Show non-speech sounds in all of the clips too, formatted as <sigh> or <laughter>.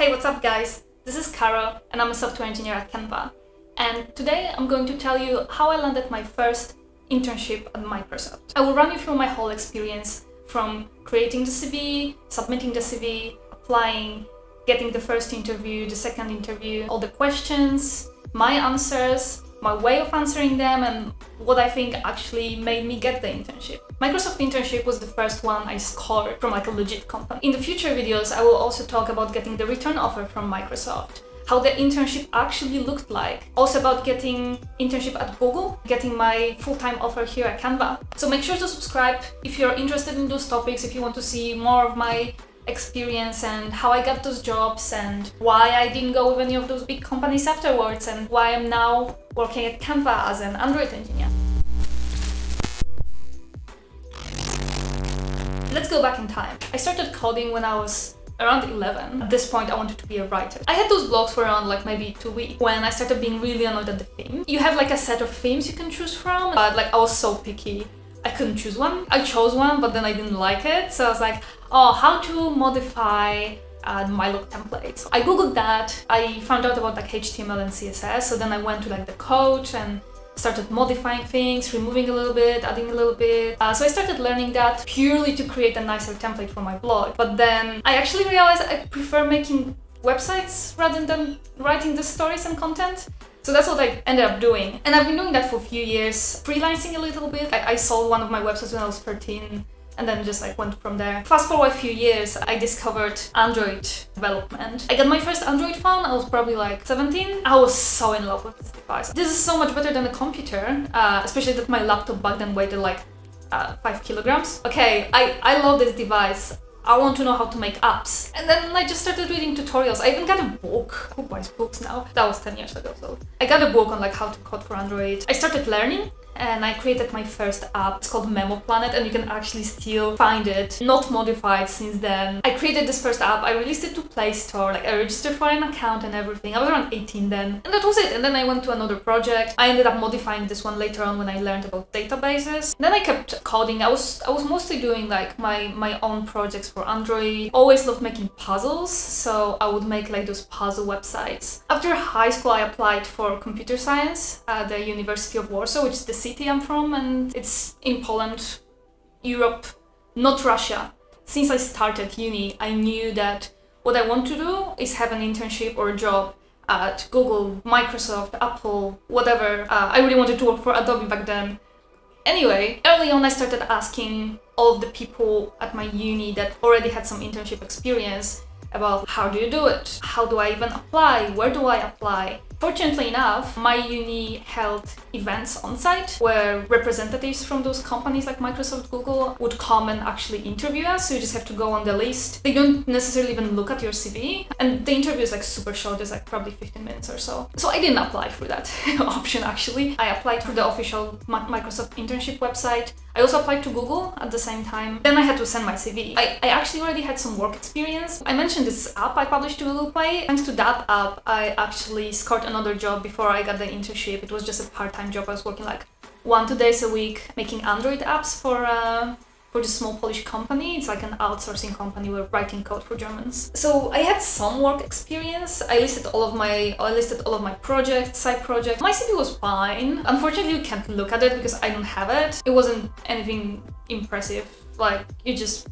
Hey, what's up guys? This is Karo and I'm a software engineer at Canva. And today I'm going to tell you how I landed my first internship at Microsoft. I will run you through my whole experience from creating the CV, submitting the CV, applying, getting the first interview, the second interview, all the questions, my answers, my way of answering them, and what I think actually made me get the internship. Microsoft internship was the first one I scored from like a legit company. In the future videos, I will also talk about getting the return offer from Microsoft, how the internship actually looked like. Also about getting internship at Google, getting my full-time offer here at Canva. So make sure to subscribe if you're interested in those topics, if you want to see more of my experience and how I got those jobs and why I didn't go with any of those big companies afterwards and why I'm now working at Canva as an Android engineer. Let's go back in time. I started coding when I was around 11. At this point, I wanted to be a writer. I had those blogs for around like maybe two weeks when I started being really annoyed at the theme. You have like a set of themes you can choose from, but like I was so picky. I couldn't choose one. I chose one, but then I didn't like it. So I was like, oh, how to modify uh, my look template. So I googled that. I found out about like HTML and CSS. So then I went to like the code and started modifying things, removing a little bit, adding a little bit. Uh, so I started learning that purely to create a nicer template for my blog. But then I actually realized I prefer making websites rather than writing the stories and content. So that's what I ended up doing. And I've been doing that for a few years, freelancing a little bit. I, I sold one of my websites when I was 13 and then just like went from there. Fast forward a few years, I discovered Android development. I got my first Android phone, I was probably like 17. I was so in love with this device. This is so much better than a computer, uh, especially that my laptop back then weighed like uh, 5 kilograms. Okay, I, I love this device. I want to know how to make apps. And then I just started reading tutorials. I even got a book. Who buys books now? That was 10 years ago, so. I got a book on like how to code for Android. I started learning and I created my first app. It's called Memo Planet and you can actually still find it, not modified since then. I created this first app, I released it to Play Store, like I registered for an account and everything. I was around 18 then. And that was it. And then I went to another project. I ended up modifying this one later on when I learned about databases. Then I kept coding. I was I was mostly doing like my, my own projects for Android. Always loved making puzzles, so I would make like those puzzle websites. After high school, I applied for computer science at the University of Warsaw, which is the city I'm from, and it's in Poland, Europe, not Russia. Since I started uni, I knew that what I want to do is have an internship or a job at Google, Microsoft, Apple, whatever. Uh, I really wanted to work for Adobe back then. Anyway, early on I started asking all of the people at my uni that already had some internship experience about how do you do it? How do I even apply? Where do I apply? Fortunately enough, my uni held events on site where representatives from those companies like Microsoft, Google would come and actually interview us. So you just have to go on the list. They don't necessarily even look at your CV. And the interview is like super short, it's like probably 15 minutes or so. So I didn't apply for that <laughs> option actually. I applied for the official Microsoft internship website. I also applied to Google at the same time. Then I had to send my CV. I, I actually already had some work experience. I mentioned this app I published to Google Play. Thanks to that app, I actually scored another job before I got the internship. It was just a part-time job. I was working like one, two days a week making Android apps for uh, for this small Polish company. It's like an outsourcing company. We're writing code for Germans. So I had some work experience. I listed all of my I listed all of my projects, side projects. My CV was fine. Unfortunately, you can't look at it because I don't have it. It wasn't anything impressive. Like you just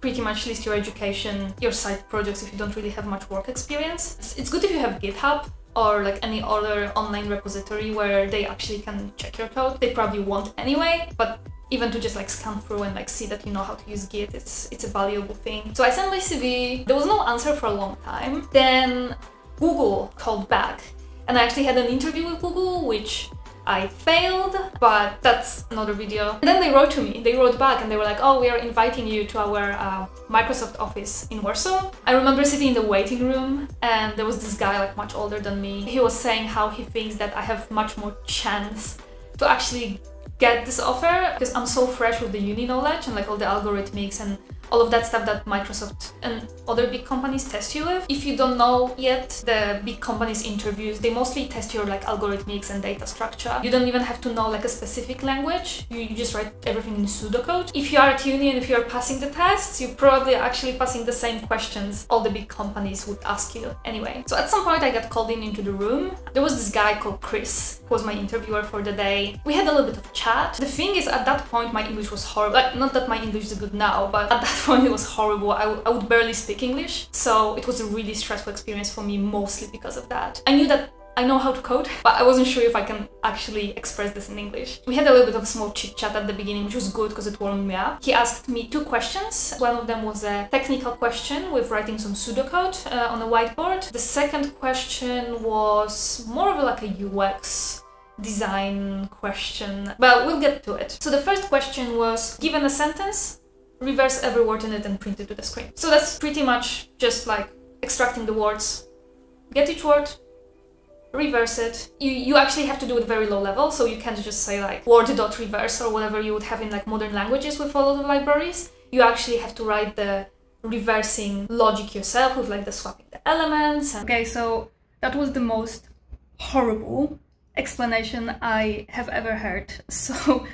pretty much list your education, your side projects if you don't really have much work experience. It's good if you have GitHub or like any other online repository where they actually can check your code. They probably won't anyway, but even to just like scan through and like see that you know how to use Git, it's it's a valuable thing. So I sent my CV. There was no answer for a long time. Then Google called back, and I actually had an interview with Google, which I failed, but that's another video. And then they wrote to me. They wrote back and they were like, "Oh, we are inviting you to our uh, Microsoft office in Warsaw." I remember sitting in the waiting room, and there was this guy like much older than me. He was saying how he thinks that I have much more chance to actually get this offer because I'm so fresh with the uni knowledge and like all the algorithmics and all of that stuff that Microsoft and other big companies test you with. If you don't know yet, the big companies interviews, they mostly test your like algorithmics and data structure. You don't even have to know like a specific language. You, you just write everything in pseudocode. If you are at uni and if you are passing the tests, you probably are actually passing the same questions all the big companies would ask you anyway. So at some point I got called in into the room. There was this guy called Chris, who was my interviewer for the day. We had a little bit of chat. The thing is, at that point, my English was horrible. Like, not that my English is good now, but at that <laughs> point it was horrible. I, I would barely speak English. So it was a really stressful experience for me, mostly because of that. I knew that I know how to code, but I wasn't sure if I can actually express this in English. We had a little bit of a small chit chat at the beginning, which was good because it warmed me up. He asked me two questions. One of them was a technical question with writing some pseudocode uh, on a whiteboard. The second question was more of like a UX design question, but we'll get to it. So the first question was given a sentence, reverse every word in it and print it to the screen. So that's pretty much just like extracting the words, get each word, reverse it. You, you actually have to do it very low level, so you can't just say like word.reverse or whatever you would have in like modern languages with all of libraries. You actually have to write the reversing logic yourself with like the swapping the elements. And... Okay, so that was the most horrible explanation I have ever heard. <laughs> So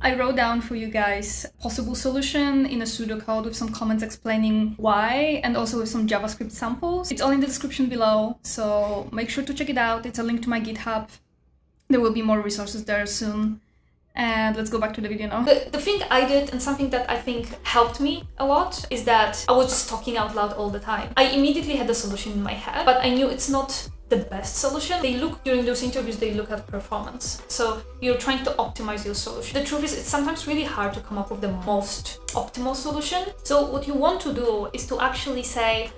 I wrote down for you guys possible solution in a pseudocode with some comments explaining why and also with some JavaScript samples. It's all in the description below, so make sure to check it out. It's a link to my GitHub. There will be more resources there soon. And let's go back to the video now. The, the thing I did and something that I think helped me a lot is that I was just talking out loud all the time. I immediately had the solution in my head, but I knew it's not the best solution. They look during those interviews, they look at performance. So you're trying to optimize your solution. The truth is, it's sometimes really hard to come up with the most optimal solution. So what you want to do is to actually say,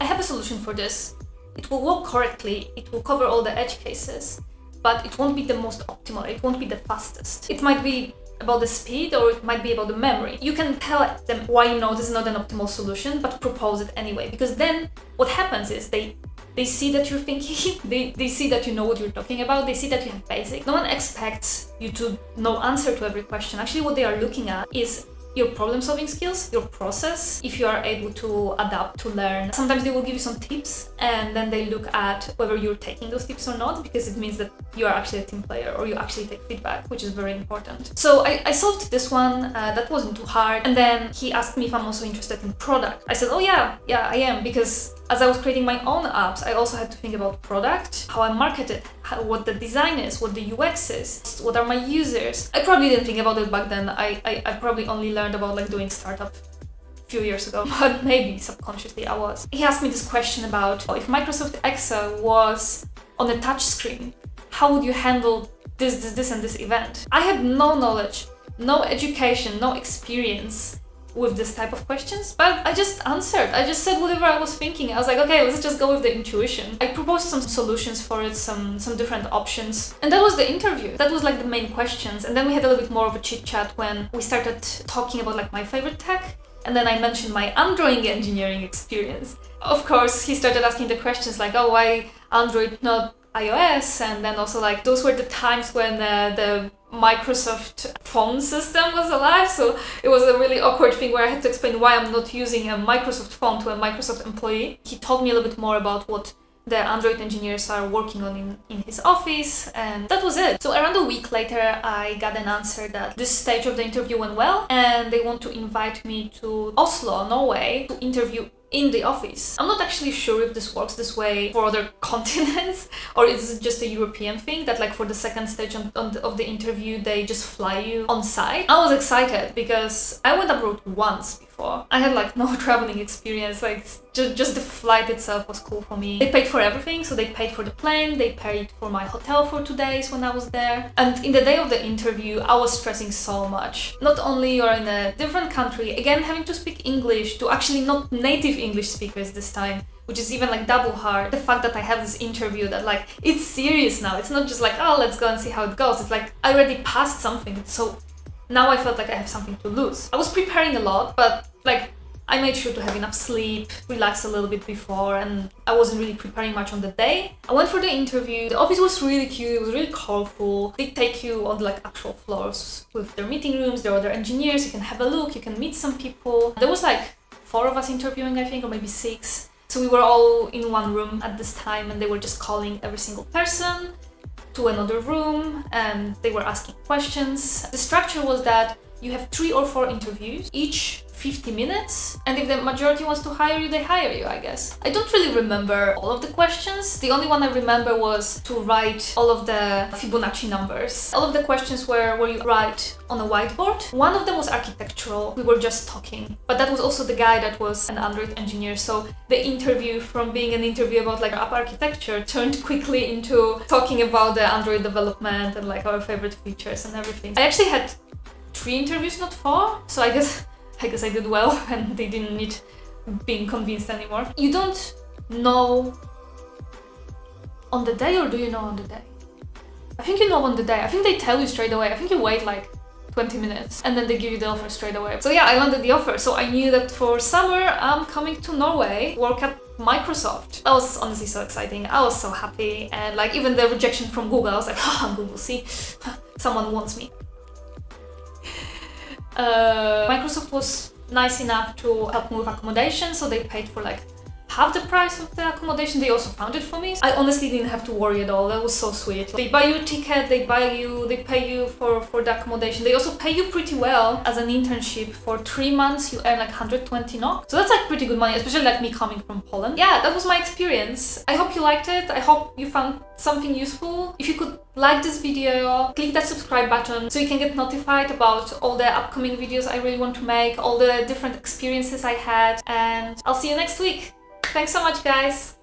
I have a solution for this. It will work correctly. It will cover all the edge cases, but it won't be the most optimal. It won't be the fastest. It might be about the speed or it might be about the memory. You can tell them why you know this is not an optimal solution, but propose it anyway. Because then what happens is they they see that you're thinking, <laughs> they, they see that you know what you're talking about, they see that you have basic. No one expects you to know answer to every question. Actually, what they are looking at is your problem solving skills, your process, if you are able to adapt to learn. Sometimes they will give you some tips and then they look at whether you're taking those tips or not because it means that you are actually a team player or you actually take feedback, which is very important. So I, I solved this one, uh, that wasn't too hard. And then he asked me if I'm also interested in product. I said, oh yeah, yeah, I am because as I was creating my own apps, I also had to think about product, how I market it, what the design is, what the UX is, what are my users. I probably didn't think about it back then. I, I, I probably only learned about like doing startup a few years ago, <laughs> but maybe subconsciously I was. He asked me this question about if Microsoft Excel was on a touch screen, how would you handle this, this, this, and this event? I had no knowledge, no education, no experience with this type of questions, but I just answered. I just said whatever I was thinking. I was like, okay, let's just go with the intuition. I proposed some solutions for it, some some different options. And that was the interview. That was like the main questions. And then we had a little bit more of a chit chat when we started talking about like my favorite tech. And then I mentioned my Android engineering experience. Of course, he started asking the questions like, oh, why Android not iOS? And then also like those were the times when uh, the Microsoft phone system was alive, so it was a really awkward thing where I had to explain why I'm not using a Microsoft phone to a Microsoft employee. He told me a little bit more about what the Android engineers are working on in, in his office, and that was it. So, around a week later, I got an answer that this stage of the interview went well, and they want to invite me to Oslo, Norway, to interview in the office. I'm not actually sure if this works this way for other <laughs> continents or is it just a European thing that like for the second stage on, on the, of the interview they just fly you on site. I was excited because I went abroad once before. I had like <laughs> no traveling experience like just, just the flight itself was cool for me. They paid for everything, so they paid for the plane, they paid for my hotel for two days when I was there. And in the day of the interview, I was stressing so much. Not only you're in a different country, again having to speak English to actually not native English speakers this time, which is even like double hard. The fact that I have this interview that like it's serious now. It's not just like oh let's go and see how it goes. It's like I already passed something, it's so now I felt like I have something to lose. I was preparing a lot, but like I made sure to have enough sleep, relax a little bit before, and I wasn't really preparing much on the day. I went for the interview. The office was really cute, it was really colorful. They take you on like actual floors with their meeting rooms, there are other engineers, you can have a look, you can meet some people. There was like four of us interviewing, I think, or maybe six. So we were all in one room at this time and they were just calling every single person to another room and they were asking questions. The structure was that you have three or four interviews, each 50 minutes, and if the majority wants to hire you, they hire you, I guess. I don't really remember all of the questions. The only one I remember was to write all of the Fibonacci numbers. All of the questions were where you write on a whiteboard. One of them was architectural. We were just talking, but that was also the guy that was an Android engineer. So the interview from being an interview about like app architecture turned quickly into talking about the Android development and like our favorite features and everything. I actually had three interviews, not four. So I guess I guess I did well <laughs> and they didn't need being convinced anymore. You don't know on the day or do you know on the day? I think you know on the day. I think they tell you straight away. I think you wait like 20 minutes and then they give you the offer straight away. So yeah, I landed the offer. So I knew that for summer I'm coming to Norway, work at Microsoft. That was honestly so exciting. I was so happy and like even the rejection from Google, I was like, ah, <laughs> Google, see, <laughs> someone wants me uh, Microsoft was nice enough to help with accommodation, so they paid for like half the price of the accommodation. They also found it for me. I honestly didn't have to worry at all. That was so sweet. They buy you a ticket, they buy you, they pay you for, for the accommodation. They also pay you pretty well as an internship. For three months, you earn like 120 NOK. So that's like pretty good money, especially like me coming from Poland. Yeah, that was my experience. I hope you liked it. I hope you found something useful. If you could like this video, click that subscribe button so you can get notified about all the upcoming videos I really want to make, all the different experiences I had, and I'll see you next week. Thanks so much, guys.